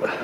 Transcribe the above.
过来